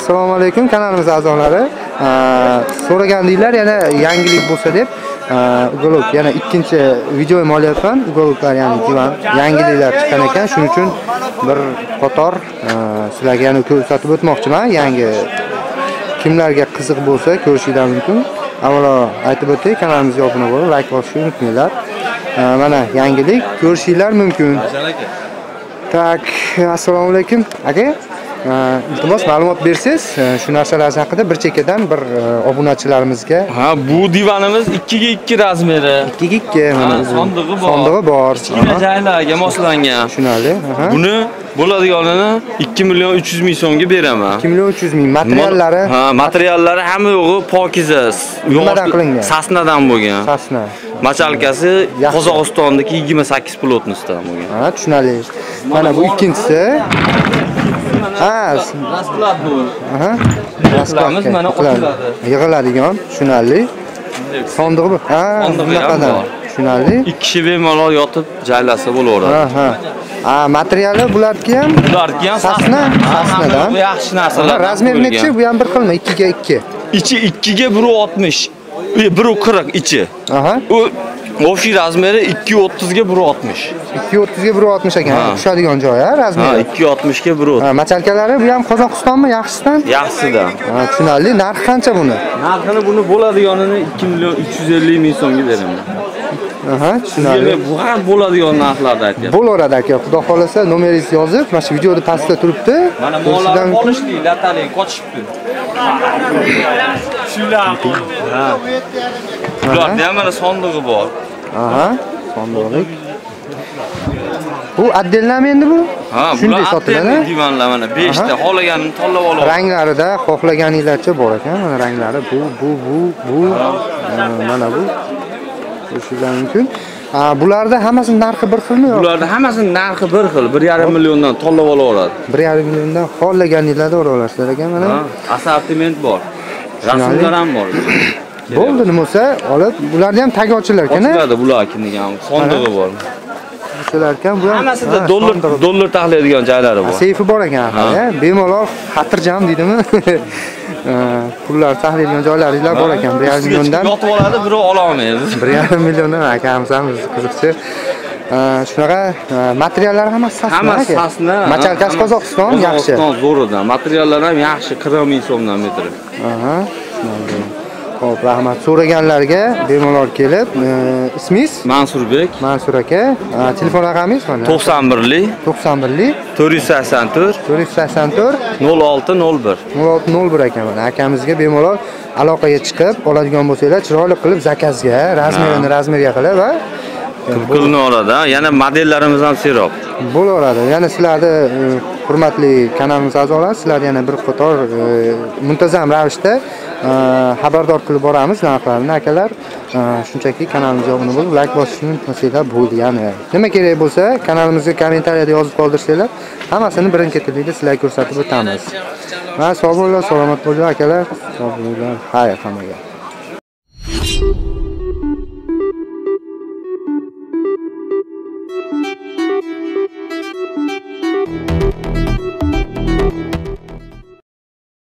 assalomu alaykum kanalimiz a'zolari. So'ragandinglar yana yangilik bo'lsa deb. Uголок yana ikkinchi videoyim olyapman uголокlar ya'ni divan yangiliklar chiqqan ekan. Shuning uchun bir qator sizlarga yana ko'rsatib o'tmoqchiman. Yangi kimlarga qiziq bo'lsa ko'rishinglar mumkin. Avvalo aytib o'tay kanalimizga obuna bo'lib layk bosishni unutmanglar. Mana yangilik ko'rishinglar mumkin. Tak assalomu alaykum. Aka iltimos ma'lumot bersangiz shu narsalar haqida bir chekkadan bir obunachilarimizga. Ha bu divanimiz 2 ga 2 razmeri. 2 ga 2 mana sondig'i bor. sondig'i bor. Kichkina joylarga moslangan. Tushunarli buni bo'ladiganini 2 million 300 ming so'mga beraman. 2 million 300 ming. Materiallari ha materiallari hamma yo'g'i pokiza Nimadan qilingan? sasnadan bo'lgan. Sasna. Machalkasi qozog'istonniki 28 plotностьdan bo'lgan. Ha tushunarli. Mana bu ikkinchisi ha rasklab bu aha Qilamiz, mana ochiladi. yig'iladigan tushunarli sondig'i bu ha bor. tushunarli ikki kishi bemalol yotib joylasa bo'laveradi. Ha ha. Materiali bularniki ham? Bularniki ham Sasna? Sasnadan? bu yaxshi narsalar razmer nechi bu ham bir xilmi? 2 ga 2 ichi 2 ga 1.60 1.40 ichi. Aha. U общий razmeri 2.30 ga 1.60 230 ga 160 ekan. Ha. tushadigan joyi ha ha razmeri 2.60 ga 1.30 ha machalkalari bu ham qozog'istonmi yaxshisidan? Yaxshidan ha tushunarli. Narxi qancha buni? Narxini buni bo'ladiganini 2 million 350 ming so'mga beraman. Aha tushunarli. Bu ham bo'ladigan narxlarda aytyapman bo'laveradi aka. Xudo xohlasa nomeringizni yozib mana shu videoda pastda turibdi. Mana mollarni olishdik latalik qochibdi shular. Ha. Ularda ham mana sondig'i bor aha. Sondiqlik bu отдельно endi bu? Ha shunday sotiladi divanlar mana 5 ta xohlaganini tanlab oladi ranglarida xohlaganinglarcha bor ekan mana ranglari bu bu bu bu mana bu. Ko'rishinglar mumkin bularda hammasini narxi bir xilmi yo'q? Bularni hammasini narxi bir xil 1,5 milliondan tanlab olaveradi bir yarim milliondan xohlaganinglarni olaverasizlar ekan mana. Ha assortiment bor. Rasmlar ham bor bo'ldi nima bo'lsa olib bularni ham tagi ochilar ekan ochiladi bularkini ham sondig'i bor ochilar ekan bu ham hammasida ha, dollar dollar taxlaydigan joylari bor. Seyfi bor ekan bemalol xotirjam deydimi? Pullar saqlaydigan joylaringlar bor ekan bir yarim Ustiga chiqib milliondan yotib oladi biri ololmaydi. Bir yarim milliondan akamiz ham bizni qiziqchi. Shunaqa ha, materiallari hammasi sasna hammasi aka. sasna machalkasi qozog'iston yaxshi. Qozog'iston zo'ridan materiallar ham yaxshi 40 ming so'mdan metri Aha. Xo'p, rahmat. So'raganlarga bemalol kelib, e, ismingiz? mansurbek Mansur aka. Telefon raqamingiz mana? 91lik 91lik 484 484 0601 0601 ekan mana akamizga bemalol aloqaga chiqib oladigan bo'lsanglar chiroyli qilib zakazga, razmerini razmerga qilib va qilinadi ha. yana modellarimiz ham serob bo'laveradi. Yana sizlarni e, hurmatli kanalimiz a'zolari sizlarni yana bir qator e, muntazam ravishda xabardor qilib boramiz narxlarini akalar. Shunchaki kanalimizga obuna bo'lib, layk bosishni unutmasanglar bo'ldi yana. Nima kerak bo'lsa, kanalimizga kommentariyada yozib qoldirsanglar, hammasini birin-ketinlikda sizlarga ko'rsatib o'tamiz. Va sog' bo'linglar, salomat bo'linglar akalar. Sog' bo'linglar. Xayr hammaga.